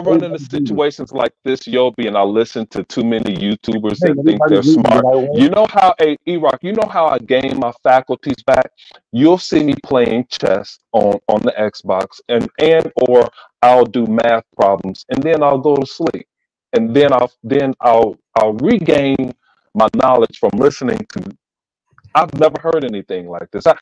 I run into situations like this, Yobi, and I listen to too many YouTubers that think they're smart. You know how a E-Rock, you know how I gain my faculties back? You'll see me playing chess on, on the Xbox and and or I'll do math problems and then I'll go to sleep. And then I'll then I'll I'll regain my knowledge from listening to I've never heard anything like this. I,